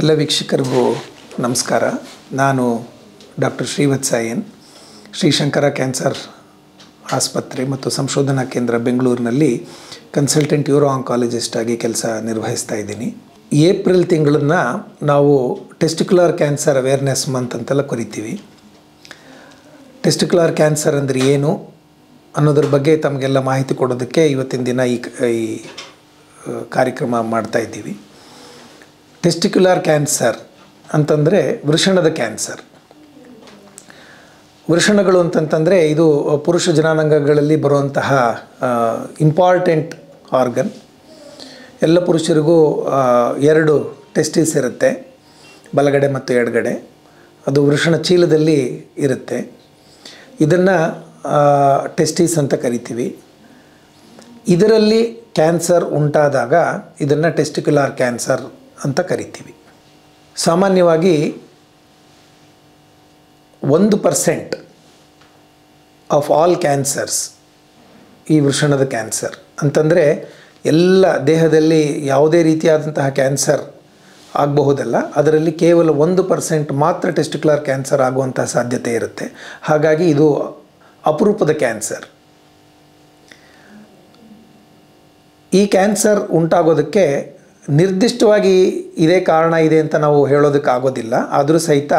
ಎಲ್ಲ ವೀಕ್ಷಕರಿಗೂ ನಮಸ್ಕಾರ. ನಾನು ಡಾಕ್ಟರ್ ಶ್ರೀವತ್ಸಾಯನ್ ಶ್ರೀಶಂಕರ ಕ್ಯಾನ್ಸರ್ ಆಸ್ಪತ್ರೆ ಮತ್ತು ಸಂಶೋಧನಾ ಕೇಂದ್ರ ಬೆಂಗಳೂರಿನಲ್ಲಿ ಕನ್ಸಲ್ಟೆಂಟ್ ಯೂರೋ ಆಂಕಾಲಜಿಸ್ಟ್ ಆಗಿ ಕೆಲಸ ನಿರ್ವಹಿಸ್ತಾ ಇದ್ದೀನಿ. ಏಪ್ರಿಲ್ ತಿಂಗಳನ್ನು ನಾವು ಟೆಸ್ಟಿಕ್ಯುಲರ್ ಕ್ಯಾನ್ಸರ್ ಅವೇರ್ನೆಸ್ ಮಂತ್ ಅಂತೆಲ್ಲ ಕರಿತೀವಿ. ಟೆಸ್ಟಿಕ್ಯುಲರ್ ಕ್ಯಾನ್ಸರ್ ಅಂದರೆ ಏನು ಅನ್ನೋದ್ರ ಬಗ್ಗೆ ತಮಗೆಲ್ಲ ಮಾಹಿತಿ ಕೊಡೋದಕ್ಕೆ ಇವತ್ತಿನ ದಿನ ಈ ಕಾರ್ಯಕ್ರಮ ಮಾಡ್ತಾ ಇದ್ದೀವಿ. ಟೆಸ್ಟಿಕ್ಯುಲರ್ ಕ್ಯಾನ್ಸರ್ ಅಂತಂದರೆ ವೃಷಣದ ಕ್ಯಾನ್ಸರ್ ವೃಷಣಗಳು ಅಂತಂತಂದರೆ ಇದು ಪುರುಷ ಜನಾಂಗಗಳಲ್ಲಿ ಬರುವಂತಹ ಇಂಪಾರ್ಟೆಂಟ್ ಆರ್ಗನ್ ಎಲ್ಲ ಪುರುಷರಿಗೂ ಎರಡು ಟೆಸ್ಟಿಸ್ ಇರುತ್ತೆ, ಬಲಗಡೆ ಮತ್ತು ಎಡಗಡೆ. ಅದು ವೃಷಣ ಚೀಲದಲ್ಲಿ ಇರುತ್ತೆ. ಇದನ್ನು ಟೆಸ್ಟಿಸ್ ಅಂತ ಕರಿತೀವಿ. ಇದರಲ್ಲಿ ಕ್ಯಾನ್ಸರ್ ಉಂಟಾದಾಗ ಇದನ್ನು ಟೆಸ್ಟಿಕ್ಯುಲಾರ್ ಕ್ಯಾನ್ಸರ್ ಅಂತ ಕರಿತೀವಿ. ಸಾಮಾನ್ಯವಾಗಿ ಒಂದು ಪರ್ಸೆಂಟ್ ಆಫ್ ಆಲ್ ಕ್ಯಾನ್ಸರ್ಸ್ ಈ ವೃಷಣದ ಕ್ಯಾನ್ಸರ್ ಅಂತಂದರೆ ಎಲ್ಲ ದೇಹದಲ್ಲಿ ಯಾವುದೇ ರೀತಿಯಾದಂತಹ ಕ್ಯಾನ್ಸರ್ ಆಗಬಹುದಲ್ಲ, ಅದರಲ್ಲಿ ಕೇವಲ ಒಂದು ಪರ್ಸೆಂಟ್ ಮಾತ್ರ ಟೆಸ್ಟಿಕ್ಯುಲರ್ ಕ್ಯಾನ್ಸರ್ ಆಗುವಂತಹ ಸಾಧ್ಯತೆ ಇರುತ್ತೆ. ಹಾಗಾಗಿ ಇದು ಅಪರೂಪದ ಕ್ಯಾನ್ಸರ್ ಈ ಕ್ಯಾನ್ಸರ್ ಉಂಟಾಗೋದಕ್ಕೆ ನಿರ್ದಿಷ್ಟವಾಗಿ ಇದೇ ಕಾರಣ ಇದೆ ಅಂತ ನಾವು ಹೇಳೋದಕ್ಕಾಗೋದಿಲ್ಲ. ಆದರೂ ಸಹಿತ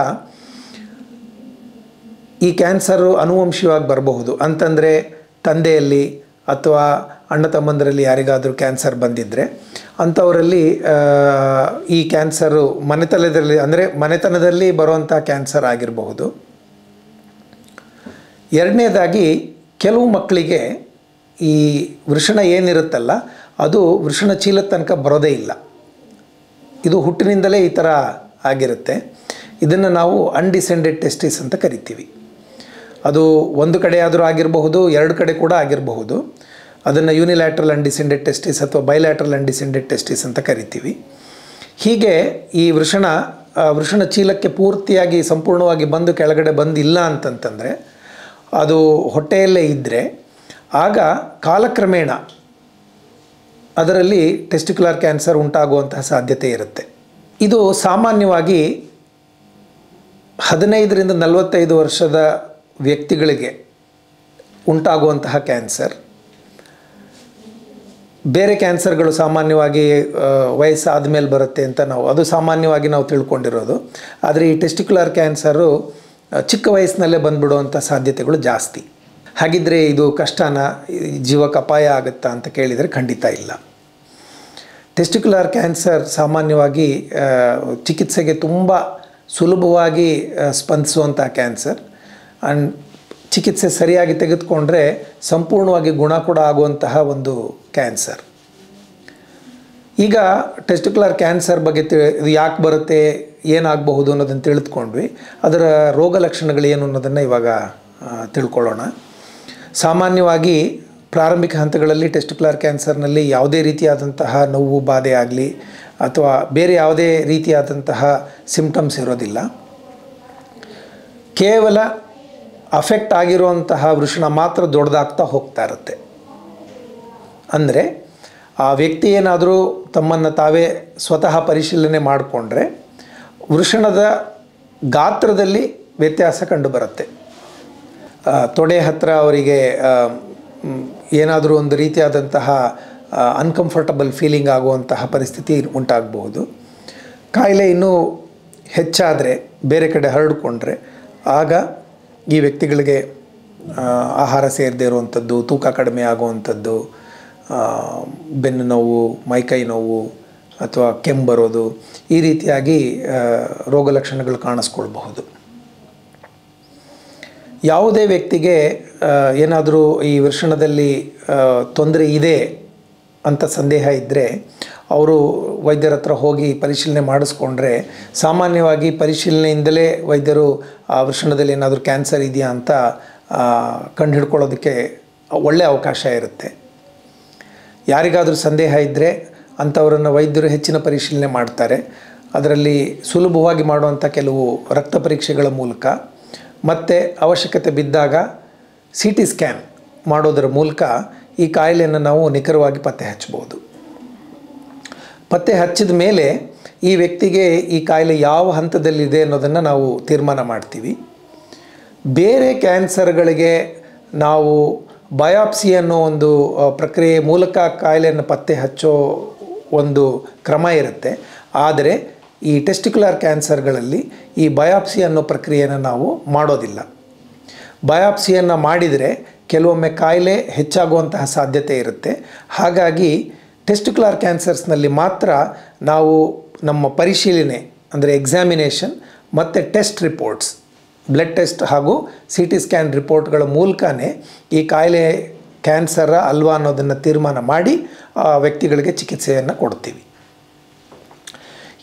ಈ ಕ್ಯಾನ್ಸರು ಅನುವಂಶೀಯವಾಗಿ ಬರಬಹುದು. ಅಂತಂದರೆ ತಂದೆಯಲ್ಲಿ ಅಥವಾ ಅಣ್ಣ ತಮ್ಮಂದರಲ್ಲಿ ಯಾರಿಗಾದರೂ ಕ್ಯಾನ್ಸರ್ ಬಂದಿದ್ದರೆ ಅಂಥವರಲ್ಲಿ ಈ ಕ್ಯಾನ್ಸರು ಮನೆತನದಲ್ಲಿ, ಅಂದರೆ ಮನೆತನದಲ್ಲಿ ಬರುವಂಥ ಕ್ಯಾನ್ಸರ್ ಆಗಿರಬಹುದು. ಎರಡನೇದಾಗಿ ಕೆಲವು ಮಕ್ಕಳಿಗೆ ಈ ವೃಷಣ ಏನಿರುತ್ತಲ್ಲ ಅದು ವೃಷಣ ಚೀಲದ ತನಕ ಬರೋದೇ ಇಲ್ಲ. ಇದು ಹುಟ್ಟಿನಿಂದಲೇ ಈ ಥರ ಆಗಿರುತ್ತೆ. ಇದನ್ನು ನಾವು ಅನ್ಡಿಸೆಂಡೆಡ್ ಟೆಸ್ಟಿಸ್ ಅಂತ ಕರಿತೀವಿ. ಅದು ಒಂದು ಕಡೆ ಆದರೂ ಆಗಿರಬಹುದು, ಎರಡು ಕಡೆ ಕೂಡ ಆಗಿರಬಹುದು. ಅದನ್ನು ಯೂನಿಲ್ಯಾಟ್ರಲ್ ಅನ್ಡಿಸೆಂಡೆಡ್ ಟೆಸ್ಟಿಸ್ ಅಥವಾ ಬೈಲ್ಯಾಟ್ರಲ್ ಅನ್ಡಿಸೆಂಡೆಡ್ ಟೆಸ್ಟಿಸ್ ಅಂತ ಕರಿತೀವಿ. ಹೀಗೆ ಈ ವೃಷಣ ವೃಷಣ ಚೀಲಕ್ಕೆ ಪೂರ್ತಿಯಾಗಿ ಸಂಪೂರ್ಣವಾಗಿ ಬಂದು ಕೆಳಗಡೆ ಬಂದಿಲ್ಲ ಅಂತಂತಂದರೆ, ಅದು ಹೊಟ್ಟೆಯಲ್ಲೇ ಇದ್ದರೆ ಆಗ ಕಾಲಕ್ರಮೇಣ ಅದರಲ್ಲಿ ಟೆಸ್ಟಿಕ್ಯುಲರ್ ಕ್ಯಾನ್ಸರ್ ಉಂಟಾಗುವಂತಹ ಸಾಧ್ಯತೆ ಇರುತ್ತೆ. ಇದು ಸಾಮಾನ್ಯವಾಗಿ ಹದಿನೈದರಿಂದ ನಲವತ್ತೈದು ವರ್ಷದ ವ್ಯಕ್ತಿಗಳಿಗೆ ಉಂಟಾಗುವಂತಹ ಕ್ಯಾನ್ಸರ್ ಬೇರೆ ಕ್ಯಾನ್ಸರ್ಗಳು ಸಾಮಾನ್ಯವಾಗಿ ವಯಸ್ಸಾದ ಮೇಲೆ ಬರುತ್ತೆ ಅಂತ ನಾವು, ಅದು ಸಾಮಾನ್ಯವಾಗಿ ನಾವು ತಿಳ್ಕೊಂಡಿರೋದು. ಆದರೆ ಈ ಟೆಸ್ಟಿಕ್ಯುಲರ್ ಕ್ಯಾನ್ಸರು ಚಿಕ್ಕ ವಯಸ್ಸಿನಲ್ಲೇ ಬಂದುಬಿಡುವಂಥ ಸಾಧ್ಯತೆಗಳು ಜಾಸ್ತಿ. ಹಾಗಿದ್ದರೆ ಇದು ಕಷ್ಟನ ಜೀವಕ್ಕೆ ಅಪಾಯ ಆಗುತ್ತಾ ಅಂತ ಕೇಳಿದರೆ ಖಂಡಿತ ಇಲ್ಲ. ಟೆಸ್ಟಿಕ್ಯುಲರ್ ಕ್ಯಾನ್ಸರ್ ಸಾಮಾನ್ಯವಾಗಿ ಚಿಕಿತ್ಸೆಗೆ ತುಂಬ ಸುಲಭವಾಗಿ ಸ್ಪಂದಿಸುವಂಥ ಕ್ಯಾನ್ಸರ್ ಆ್ಯಂಡ್ ಚಿಕಿತ್ಸೆ ಸರಿಯಾಗಿ ತೆಗೆದುಕೊಂಡ್ರೆ ಸಂಪೂರ್ಣವಾಗಿ ಗುಣ ಕೂಡ ಆಗುವಂತಹ ಒಂದು ಕ್ಯಾನ್ಸರ್ ಈಗ ಟೆಸ್ಟಿಕ್ಯುಲರ್ ಕ್ಯಾನ್ಸರ್ ಬಗ್ಗೆ ತಿಳಿ ಇದು ಯಾಕೆ ಬರುತ್ತೆ, ಏನಾಗಬಹುದು ಅನ್ನೋದನ್ನು ತಿಳಿದುಕೊಂಡ್ವಿ. ಅದರ ರೋಗ ಲಕ್ಷಣಗಳು ಏನು ಅನ್ನೋದನ್ನು ಇವಾಗ ತಿಳ್ಕೊಳ್ಳೋಣ. ಸಾಮಾನ್ಯವಾಗಿ ಪ್ರಾರಂಭಿಕ ಹಂತಗಳಲ್ಲಿ ಟೆಸ್ಟಿಕ್ಯುಲರ್ ಕ್ಯಾನ್ಸರ್ನಲ್ಲಿ ಯಾವುದೇ ರೀತಿಯಾದಂತಹ ನೋವು, ಬಾಧೆ ಆಗಲಿ ಅಥವಾ ಬೇರೆ ಯಾವುದೇ ರೀತಿಯಾದಂತಹ ಸಿಂಪ್ಟಮ್ಸ್ ಇರೋದಿಲ್ಲ. ಕೇವಲ ಅಫೆಕ್ಟ್ ಆಗಿರುವಂತಹ ವೃಷಣ ಮಾತ್ರ ದೊಡ್ಡದಾಗ್ತಾ ಹೋಗ್ತಾ ಇರುತ್ತೆ. ಅಂದರೆ ಆ ವ್ಯಕ್ತಿ ಏನಾದರೂ ತಮ್ಮನ್ನು ತಾವೇ ಸ್ವತಃ ಪರಿಶೀಲನೆ ಮಾಡಿಕೊಂಡ್ರೆ ವೃಷಣದ ಗಾತ್ರದಲ್ಲಿ ವ್ಯತ್ಯಾಸ ಕಂಡುಬರುತ್ತೆ. ತೊಡೆ ಹತ್ತಿರ ಅವರಿಗೆ ಏನಾದರೂ ಒಂದು ರೀತಿಯಾದಂತಹ ಅನ್ಕಂಫರ್ಟಬಲ್ ಫೀಲಿಂಗ್ ಆಗುವಂತಹ ಪರಿಸ್ಥಿತಿ ಉಂಟಾಗಬಹುದು. ಕಾಯಿಲೆ ಇನ್ನೂ ಹೆಚ್ಚಾದರೆ, ಬೇರೆ ಕಡೆ ಹರಡಿಕೊಂಡ್ರೆ, ಆಗ ಈ ವ್ಯಕ್ತಿಗಳಿಗೆ ಆಹಾರ ಸೇರದೇ ಇರುವಂಥದ್ದು, ತೂಕ ಕಡಿಮೆ ಆಗುವಂಥದ್ದು ಬೆನ್ನು ನೋವು, ಮೈಕೈ ನೋವು, ಅಥವಾ ಕೆಮ್ಮು ಬರೋದು, ಈ ರೀತಿಯಾಗಿ ರೋಗ ಲಕ್ಷಣಗಳು ಕಾಣಿಸ್ಕೊಳ್ಬಹುದು. ಯಾವುದೇ ವ್ಯಕ್ತಿಗೆ ಏನಾದರೂ ಈ ವೃಷಣದಲ್ಲಿ ತೊಂದರೆ ಇದೆ ಅಂತ ಸಂದೇಹ ಇದ್ದರೆ ಅವರು ವೈದ್ಯರ ಹತ್ರ ಹೋಗಿ ಪರಿಶೀಲನೆ ಮಾಡಿಸ್ಕೊಂಡ್ರೆ, ಸಾಮಾನ್ಯವಾಗಿ ಪರಿಶೀಲನೆಯಿಂದಲೇ ವೈದ್ಯರು ಆ ವೃಷಣದಲ್ಲಿ ಏನಾದರೂ ಕ್ಯಾನ್ಸರ್ ಇದೆಯಾ ಅಂತ ಕಂಡುಹಿಡ್ಕೊಳ್ಳೋದಕ್ಕೆ ಒಳ್ಳೆಯ ಅವಕಾಶ ಇರುತ್ತೆ. ಯಾರಿಗಾದರೂ ಸಂದೇಹ ಇದ್ದರೆ ಅಂಥವರನ್ನು ವೈದ್ಯರು ಹೆಚ್ಚಿನ ಪರಿಶೀಲನೆ ಮಾಡ್ತಾರೆ. ಅದರಲ್ಲಿ ಸುಲಭವಾಗಿ ಮಾಡುವಂಥ ಕೆಲವು ರಕ್ತ ಪರೀಕ್ಷೆಗಳ ಮೂಲಕ ಮತ್ತು ಅವಶ್ಯಕತೆ ಬಿದ್ದಾಗ ಸಿ ಟಿ ಸ್ಕ್ಯಾನ್ ಮಾಡೋದರ ಮೂಲಕ ಈ ಕಾಯಿಲೆಯನ್ನು ನಾವು ನಿಖರವಾಗಿ ಪತ್ತೆ ಹಚ್ಚಬಹುದು. ಪತ್ತೆ ಹಚ್ಚಿದ ಮೇಲೆ ಈ ವ್ಯಕ್ತಿಗೆ ಈ ಕಾಯಿಲೆ ಯಾವ ಹಂತದಲ್ಲಿದೆ ಅನ್ನೋದನ್ನು ನಾವು ತೀರ್ಮಾನ ಮಾಡ್ತೀವಿ. ಬೇರೆ ಕ್ಯಾನ್ಸರ್ಗಳಿಗೆ ನಾವು ಬಯಾಪ್ಸಿ ಅನ್ನೋ ಒಂದು ಪ್ರಕ್ರಿಯೆ ಮೂಲಕ ಕಾಯಿಲೆಯನ್ನು ಪತ್ತೆ ಹಚ್ಚೋ ಒಂದು ಕ್ರಮ ಇರುತ್ತೆ. ಆದರೆ ಈ ಟೆಸ್ಟಿಕ್ಯುಲರ್ ಕ್ಯಾನ್ಸರ್ಗಳಲ್ಲಿ ಈ ಬಯಾಪ್ಸಿ ಅನ್ನೋ ಪ್ರಕ್ರಿಯೆಯನ್ನು ನಾವು ಮಾಡೋದಿಲ್ಲ. ಬಯಾಪ್ಸಿಯನ್ನು ಮಾಡಿದರೆ ಕೆಲವೊಮ್ಮೆ ಕಾಯಿಲೆ ಹೆಚ್ಚಾಗುವಂತಹ ಸಾಧ್ಯತೆ ಇರುತ್ತೆ. ಹಾಗಾಗಿ ಟೆಸ್ಟಿಕ್ಯುಲರ್ ಕ್ಯಾನ್ಸರ್ಸ್ನಲ್ಲಿ ಮಾತ್ರ ನಾವು ನಮ್ಮ ಪರಿಶೀಲನೆ, ಅಂದರೆ ಎಕ್ಸಾಮಿನೇಷನ್ ಮತ್ತು ಟೆಸ್ಟ್ ರಿಪೋರ್ಟ್ಸ್ ಬ್ಲಡ್ ಟೆಸ್ಟ್ ಹಾಗೂ ಸಿ ಟಿ ಸ್ಕ್ಯಾನ್ ರಿಪೋರ್ಟ್ಗಳ ಮೂಲಕನೇ ಈ ಕಾಯಿಲೆ ಕ್ಯಾನ್ಸರ ಅಲ್ವಾ ಅನ್ನೋದನ್ನು ತೀರ್ಮಾನ ಮಾಡಿ ಆ ವ್ಯಕ್ತಿಗಳಿಗೆ ಚಿಕಿತ್ಸೆಯನ್ನು ಕೊಡ್ತೀವಿ.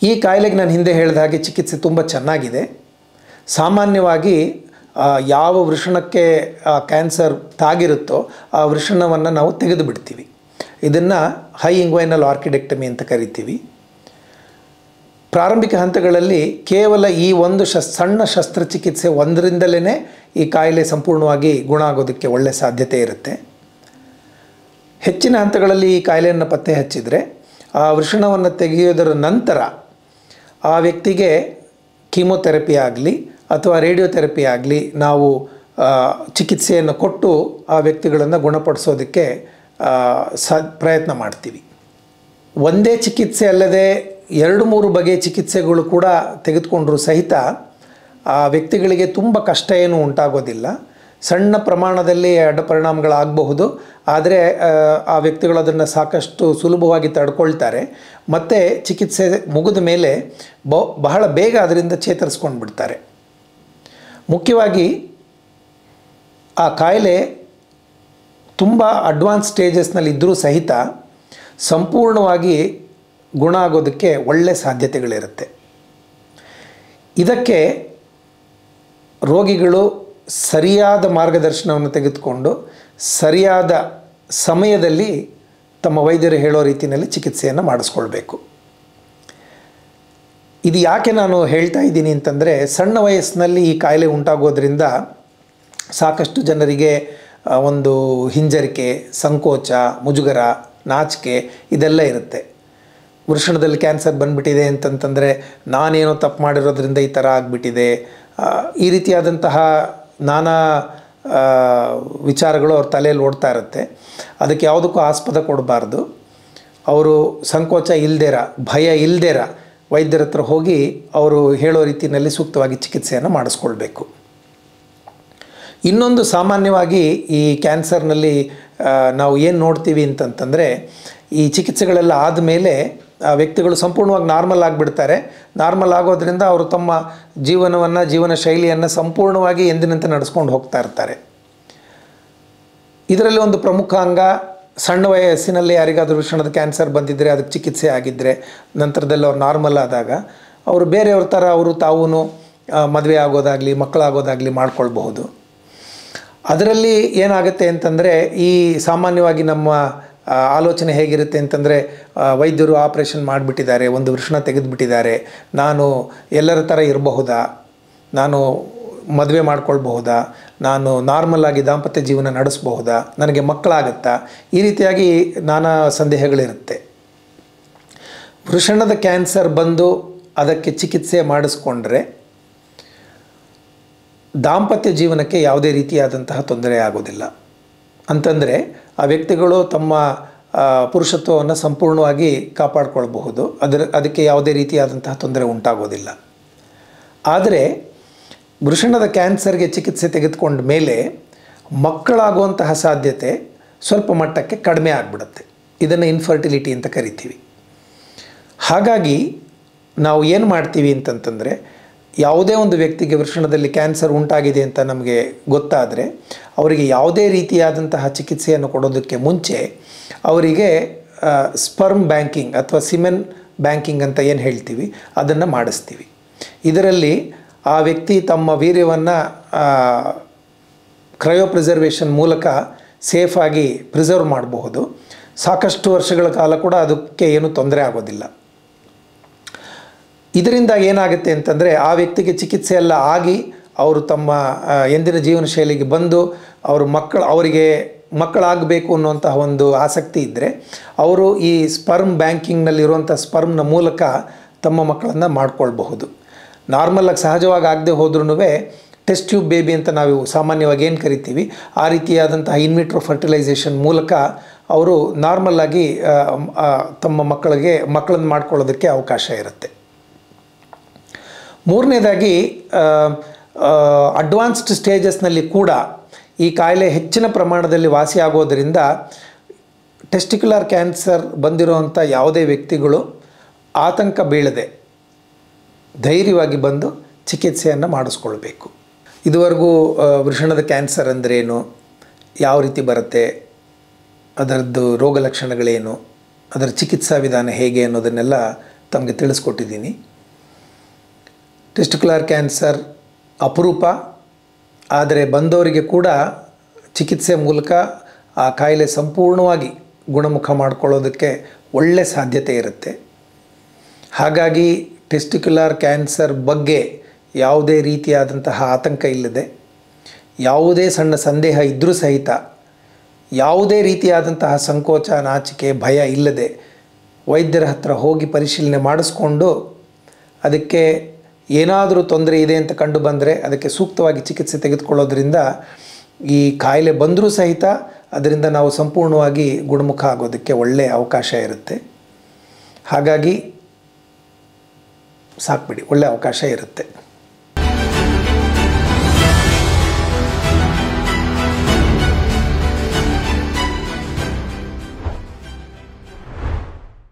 ಈ ಕಾಯಿಲೆಗೆ ನಾನು ಹಿಂದೆ ಹೇಳಿದ ಹಾಗೆ ಚಿಕಿತ್ಸೆ ತುಂಬ ಚೆನ್ನಾಗಿದೆ. ಸಾಮಾನ್ಯವಾಗಿ ಯಾವ ವೃಷಣಕ್ಕೆ ಕ್ಯಾನ್ಸರ್ ತಾಗಿರುತ್ತೋ ಆ ವೃಷಣವನ್ನು ನಾವು ತೆಗೆದು ಬಿಡ್ತೀವಿ ಇದನ್ನು ಹೈ ಇಂಗ್ವೈನಲ್ ಆರ್ಕಿಡೆಕ್ಟಮಿ ಅಂತ ಕರಿತೀವಿ. ಪ್ರಾರಂಭಿಕ ಹಂತಗಳಲ್ಲಿ ಕೇವಲ ಈ ಒಂದು ಶಸ್, ಸಣ್ಣ ಶಸ್ತ್ರಚಿಕಿತ್ಸೆ ಒಂದರಿಂದಲೇ ಈ ಕಾಯಿಲೆ ಸಂಪೂರ್ಣವಾಗಿ ಗುಣ ಆಗೋದಕ್ಕೆ ಒಳ್ಳೆಯ ಸಾಧ್ಯತೆ ಇರುತ್ತೆ. ಹೆಚ್ಚಿನ ಹಂತಗಳಲ್ಲಿ ಈ ಕಾಯಿಲೆಯನ್ನು ಪತ್ತೆ ಹಚ್ಚಿದರೆ, ಆ ವೃಷಣವನ್ನು ತೆಗೆಯೋದರ ನಂತರ ಆ ವ್ಯಕ್ತಿಗೆ ಕೀಮೊಥೆರಪಿ ಆಗಲಿ ಅಥವಾ ರೇಡಿಯೋಥೆರಪಿ ಆಗಲಿ ನಾವು ಚಿಕಿತ್ಸೆಯನ್ನು ಕೊಟ್ಟು ಆ ವ್ಯಕ್ತಿಗಳನ್ನು ಗುಣಪಡಿಸೋದಕ್ಕೆ ಸ, ಪ್ರಯತ್ನ ಮಾಡ್ತೀವಿ. ಒಂದೇ ಚಿಕಿತ್ಸೆ ಅಲ್ಲದೆ ಎರಡು ಮೂರು ಬಗೆಯ ಚಿಕಿತ್ಸೆಗಳು ಕೂಡ ತೆಗೆದುಕೊಂಡ್ರೂ ಸಹಿತ ಆ ವ್ಯಕ್ತಿಗಳಿಗೆ ತುಂಬ ಕಷ್ಟ ಏನೂ ಉಂಟಾಗೋದಿಲ್ಲ. ಸಣ್ಣ ಪ್ರಮಾಣದಲ್ಲಿ ಅಡ್ಡ ಪರಿಣಾಮಗಳಾಗಬಹುದು. ಆದರೆ ಆ, ವ್ಯಕ್ತಿಗಳು ಅದನ್ನು ಸಾಕಷ್ಟು ಸುಲಭವಾಗಿ ತಡ್ಕೊಳ್ತಾರೆ. ಮತ್ತು ಚಿಕಿತ್ಸೆ ಮುಗಿದ ಮೇಲೆ ಬಹಳ ಬೇಗ ಅದರಿಂದ ಚೇತರಿಸ್ಕೊಂಡು ಬಿಡ್ತಾರೆ. ಮುಖ್ಯವಾಗಿ ಆ ಕಾಯಿಲೆ ತುಂಬ ಅಡ್ವಾನ್ಸ್ ಸ್ಟೇಜಸ್ನಲ್ಲಿ ಇದ್ದರೂ ಸಹಿತ ಸಂಪೂರ್ಣವಾಗಿ ಗುಣ ಆಗೋದಕ್ಕೆ ಒಳ್ಳೆಯ ಸಾಧ್ಯತೆಗಳಿರುತ್ತೆ. ಇದಕ್ಕೆ ರೋಗಿಗಳು ಸರಿಯಾದ ಮಾರ್ಗದರ್ಶನವನ್ನು ತೆಗೆದುಕೊಂಡು ಸರಿಯಾದ ಸಮಯದಲ್ಲಿ ತಮ್ಮ ವೈದ್ಯರು ಹೇಳೋ ರೀತಿಯಲ್ಲಿ ಚಿಕಿತ್ಸೆಯನ್ನು ಮಾಡಿಸ್ಕೊಳ್ಬೇಕು. ಇದು ಯಾಕೆ ನಾನು ಹೇಳ್ತಾ ಇದ್ದೀನಿ ಅಂತಂದರೆ ಸಣ್ಣ ವಯಸ್ಸಿನಲ್ಲಿ ಈ ಕಾಯಿಲೆ ಉಂಟಾಗೋದ್ರಿಂದ ಸಾಕಷ್ಟು ಜನರಿಗೆ ಒಂದು ಹಿಂಜರಿಕೆ, ಸಂಕೋಚ, ಮುಜುಗರ, ನಾಚಿಕೆ ಇದೆಲ್ಲ ಇರುತ್ತೆ. ವೃಷಣದಲ್ಲಿ ಕ್ಯಾನ್ಸರ್ ಬಂದುಬಿಟ್ಟಿದೆ ಅಂತಂತಂದರೆ ನಾನೇನೋ ತಪ್ಪು ಮಾಡಿರೋದ್ರಿಂದ ಈ ಥರ ಆಗಿಬಿಟ್ಟಿದೆ. ಈ ರೀತಿಯಾದಂತಹ ನಾನಾ ವಿಚಾರಗಳು ಅವ್ರ ತಲೆಯಲ್ಲಿ ಓಡ್ತಾ ಇರುತ್ತೆ. ಅದಕ್ಕೆ ಯಾವುದಕ್ಕೂ ಆಸ್ಪದ ಕೊಡಬಾರ್ದು. ಅವರು ಸಂಕೋಚ ಇಲ್ದೇರ, ಭಯ ಇಲ್ದೇರ, ವೈದ್ಯರ ಹತ್ರ ಹೋಗಿ ಅವರು ಹೇಳೋ ರೀತಿಯಲ್ಲಿ ಸೂಕ್ತವಾಗಿ ಚಿಕಿತ್ಸೆಯನ್ನು ಮಾಡಿಸ್ಕೊಳ್ಬೇಕು. ಇನ್ನೊಂದು ಸಾಮಾನ್ಯವಾಗಿ ಈ ಕ್ಯಾನ್ಸರ್ನಲ್ಲಿ ನಾವು ಏನು ನೋಡ್ತೀವಿ ಅಂತಂತಂದರೆ ಈ ಚಿಕಿತ್ಸೆಗಳೆಲ್ಲ ಆದಮೇಲೆ ಆ ವ್ಯಕ್ತಿಗಳು ಸಂಪೂರ್ಣವಾಗಿ ನಾರ್ಮಲ್ ಆಗಿಬಿಡ್ತಾರೆ. ನಾರ್ಮಲ್ ಆಗೋದ್ರಿಂದ ಅವರು ತಮ್ಮ ಜೀವನವನ್ನು, ಜೀವನ ಶೈಲಿಯನ್ನು ಸಂಪೂರ್ಣವಾಗಿ ಎಂದಿನಂತೆ ನಡೆಸ್ಕೊಂಡು ಹೋಗ್ತಾ ಇರ್ತಾರೆ. ಇದರಲ್ಲಿ ಒಂದು ಪ್ರಮುಖ ಅಂಗ, ಸಣ್ಣ ವಯಸ್ಸಿನಲ್ಲಿ ಯಾರಿಗಾದರೂ ವಿಷಣದ ಕ್ಯಾನ್ಸರ್ ಬಂದಿದ್ದರೆ ಅದಕ್ಕೆ ಚಿಕಿತ್ಸೆ ಆಗಿದ್ದರೆ ನಂತರದಲ್ಲಿ ಅವ್ರು ನಾರ್ಮಲ್ ಆದಾಗ ಅವರು ಬೇರೆಯವ್ರ ಥರ ಅವರು ತಾವೂ ಮದುವೆ ಆಗೋದಾಗಲಿ, ಮಕ್ಕಳಾಗೋದಾಗಲಿ ಮಾಡ್ಕೊಳ್ಬಹುದು. ಅದರಲ್ಲಿ ಏನಾಗುತ್ತೆ ಅಂತಂದರೆ ಈ ಸಾಮಾನ್ಯವಾಗಿ ನಮ್ಮ ಆಲೋಚನೆ ಹೇಗಿರುತ್ತೆ ಅಂತಂದರೆ ವೈದ್ಯರು ಆಪ್ರೇಷನ್ ಮಾಡಿಬಿಟ್ಟಿದ್ದಾರೆ, ಒಂದು ವೃಷಣ ತೆಗೆದುಬಿಟ್ಟಿದ್ದಾರೆ, ನಾನು ಎಲ್ಲರ ಥರ ಇರಬಹುದಾ? ನಾನು ಮದುವೆ ಮಾಡ್ಕೊಳ್ಬಹುದಾ? ನಾನು ನಾರ್ಮಲ್ ಆಗಿ ದಾಂಪತ್ಯ ಜೀವನ ನಡೆಸಬಹುದಾ? ನನಗೆ ಮಕ್ಕಳಾಗತ್ತಾ? ಈ ರೀತಿಯಾಗಿ ನಾನಾ ಸಂದೇಹಗಳಿರುತ್ತೆ. ವೃಷಣದ ಕ್ಯಾನ್ಸರ್ ಬಂದು ಅದಕ್ಕೆ ಚಿಕಿತ್ಸೆ ಮಾಡಿಸ್ಕೊಂಡ್ರೆ, ದಾಂಪತ್ಯ ಜೀವನಕ್ಕೆ ಯಾವುದೇ ರೀತಿಯಾದಂತಹ ತೊಂದರೆ ಆಗೋದಿಲ್ಲ. ಅಂತಂದರೆ ಆ ವ್ಯಕ್ತಿಗಳು ತಮ್ಮ ಪುರುಷತ್ವವನ್ನು ಸಂಪೂರ್ಣವಾಗಿ ಕಾಪಾಡಿಕೊಳ್ಬಹುದು. ಅದರ, ಅದಕ್ಕೆ ಯಾವುದೇ ರೀತಿಯಾದಂತಹ ತೊಂದರೆ ಉಂಟಾಗೋದಿಲ್ಲ. ಆದರೆ ವೃಷಣದ ಕ್ಯಾನ್ಸರ್ಗೆ ಚಿಕಿತ್ಸೆ ತೆಗೆದುಕೊಂಡ ಮೇಲೆ ಮಕ್ಕಳಾಗುವಂತಹ ಸಾಧ್ಯತೆ ಸ್ವಲ್ಪ ಮಟ್ಟಕ್ಕೆ ಕಡಿಮೆ ಆಗಿಬಿಡುತ್ತೆ. ಇದನ್ನು ಇನ್ಫರ್ಟಿಲಿಟಿ ಅಂತ ಕರಿತೀವಿ. ಹಾಗಾಗಿ ನಾವು ಏನು ಮಾಡ್ತೀವಿ ಅಂತಂತಂದರೆ ಯಾವುದೇ ಒಂದು ವ್ಯಕ್ತಿಗೆ ವೃಷಣದಲ್ಲಿ ಕ್ಯಾನ್ಸರ್ ಉಂಟಾಗಿದೆ ಅಂತ ನಮಗೆ ಗೊತ್ತಾದರೆ ಅವರಿಗೆ ಯಾವುದೇ ರೀತಿಯಾದಂತಹ ಚಿಕಿತ್ಸೆಯನ್ನು ಕೊಡೋದಕ್ಕೆ ಮುಂಚೆ ಅವರಿಗೆ ಸ್ಪರ್ಮ್ ಬ್ಯಾಂಕಿಂಗ್ ಅಥವಾ ಸಿಮೆನ್ ಬ್ಯಾಂಕಿಂಗ್ ಅಂತ ಏನು ಹೇಳ್ತೀವಿ, ಅದನ್ನು ಮಾಡಿಸ್ತೀವಿ. ಇದರಲ್ಲಿ ಆ ವ್ಯಕ್ತಿ ತಮ್ಮ ವೀರ್ಯವನ್ನು ಕ್ರಯೋ ಪ್ರಿಸರ್ವೇಷನ್ ಮೂಲಕ ಸೇಫಾಗಿ ಪ್ರಿಸರ್ವ್ ಮಾಡಬಹುದು. ಸಾಕಷ್ಟು ವರ್ಷಗಳ ಕಾಲ ಕೂಡ ಅದಕ್ಕೆ ಏನೂ ತೊಂದರೆ ಆಗೋದಿಲ್ಲ. ಇದರಿಂದ ಏನಾಗುತ್ತೆ ಅಂತಂದರೆ ಆ ವ್ಯಕ್ತಿಗೆ ಚಿಕಿತ್ಸೆ ಎಲ್ಲ ಆಗಿ ಅವರು ತಮ್ಮ ಎಂದಿನ ಜೀವನ ಶೈಲಿಗೆ ಬಂದು ಅವರು ಮಕ್ಕಳು, ಅವರಿಗೆ ಮಕ್ಕಳಾಗಬೇಕು ಅನ್ನುವಂತಹ ಒಂದು ಆಸಕ್ತಿ ಇದ್ದರೆ ಅವರು ಈ ಸ್ಪರ್ಮ್ ಬ್ಯಾಂಕಿಂಗ್ನಲ್ಲಿರುವಂಥ ಸ್ಪರ್ಮ್ನ ಮೂಲಕ ತಮ್ಮ ಮಕ್ಕಳನ್ನು ಮಾಡ್ಕೊಳ್ಬಹುದು. ನಾರ್ಮಲಾಗಿ ಸಹಜವಾಗಿ ಆಗದೆ ಹೋದ್ರೂ ಟೆಸ್ಟ್ ಟ್ಯೂಬ್ ಬೇಬಿ ಅಂತ ನಾವು ಸಾಮಾನ್ಯವಾಗಿ ಏನು ಕರಿತೀವಿ, ಆ ರೀತಿಯಾದಂತಹ ಇನ್ವಿಟ್ರೋ ಫರ್ಟಿಲೈಸೇಷನ್ ಮೂಲಕ ಅವರು ನಾರ್ಮಲ್ಲಾಗಿ ತಮ್ಮ ಮಕ್ಕಳಿಗೆ ಮಕ್ಕಳನ್ನು ಮಾಡ್ಕೊಳ್ಳೋದಕ್ಕೆ ಅವಕಾಶ ಇರುತ್ತೆ. ಮೂರನೇದಾಗಿ ಅಡ್ವಾನ್ಸ್ಡ್ ಸ್ಟೇಜಸ್ನಲ್ಲಿ ಕೂಡ ಈ ಕಾಯಿಲೆ ಹೆಚ್ಚಿನ ಪ್ರಮಾಣದಲ್ಲಿ ವಾಸಿಯಾಗೋದರಿಂದ ಟೆಸ್ಟಿಕ್ಯುಲರ್ ಕ್ಯಾನ್ಸರ್ ಬಂದಿರುವಂಥ ಯಾವುದೇ ವ್ಯಕ್ತಿಗಳು ಆತಂಕ ಬೀಳದೆ ಧೈರ್ಯವಾಗಿ ಬಂದು ಚಿಕಿತ್ಸೆಯನ್ನು ಮಾಡಿಸ್ಕೊಳ್ಬೇಕು. ಇದುವರೆಗೂ ವೃಷಣದ ಕ್ಯಾನ್ಸರ್ ಅಂದ್ರೇನು? ಯಾವ ರೀತಿ ಬರುತ್ತೆ? ಅದರದ್ದು ರೋಗ ಲಕ್ಷಣಗಳೇನು ಅದರ ಚಿಕಿತ್ಸಾ ವಿಧಾನ ಹೇಗೆ ಅನ್ನೋದನ್ನೆಲ್ಲ ತಮಗೆ ತಿಳಿಸ್ಕೊಟ್ಟಿದ್ದೀನಿ. ಟೆಸ್ಟಿಕ್ಯುಲರ್ ಕ್ಯಾನ್ಸರ್ ಅಪರೂಪ. ಆದರೆ ಬಂದವರಿಗೆ ಕೂಡ ಚಿಕಿತ್ಸೆ ಮೂಲಕ ಆ ಕಾಯಿಲೆ ಸಂಪೂರ್ಣವಾಗಿ ಗುಣಮುಖ ಮಾಡಿಕೊಳ್ಳೋದಕ್ಕೆ ಒಳ್ಳೆ ಸಾಧ್ಯತೆ ಇರುತ್ತೆ. ಹಾಗಾಗಿ ಟೆಸ್ಟಿಕ್ಯುಲರ್ ಕ್ಯಾನ್ಸರ್ ಬಗ್ಗೆ ಯಾವುದೇ ರೀತಿಯಾದಂತಹ ಆತಂಕ ಇಲ್ಲದೆ, ಯಾವುದೇ ಸಣ್ಣ ಸಂದೇಹ ಇದ್ದರೂ ಸಹಿತ, ಯಾವುದೇ ರೀತಿಯಾದಂತಹ ಸಂಕೋಚ, ನಾಚಿಕೆ, ಭಯ ಇಲ್ಲದೆ ವೈದ್ಯರ ಹತ್ರ ಹೋಗಿ ಪರಿಶೀಲನೆ ಮಾಡಿಸ್ಕೊಂಡು ಅದಕ್ಕೆ ಏನಾದರೂ ತೊಂದರೆ ಇದೆ ಅಂತ ಕಂಡು ಬಂದರೆ ಅದಕ್ಕೆ ಸೂಕ್ತವಾಗಿ ಚಿಕಿತ್ಸೆ ತೆಗೆದುಕೊಳ್ಳೋದ್ರಿಂದ ಈ ಕಾಯಿಲೆ ಬಂದರೂ ಸಹಿತ ಅದರಿಂದ ನಾವು ಸಂಪೂರ್ಣವಾಗಿ ಗುಣಮುಖ ಆಗೋದಕ್ಕೆ ಒಳ್ಳೆಯ ಅವಕಾಶ ಇರುತ್ತೆ. ಹಾಗಾಗಿ ಸಾಕ್ಬಿಡಿ ಒಳ್ಳೆಯ ಅವಕಾಶ ಇರುತ್ತೆ.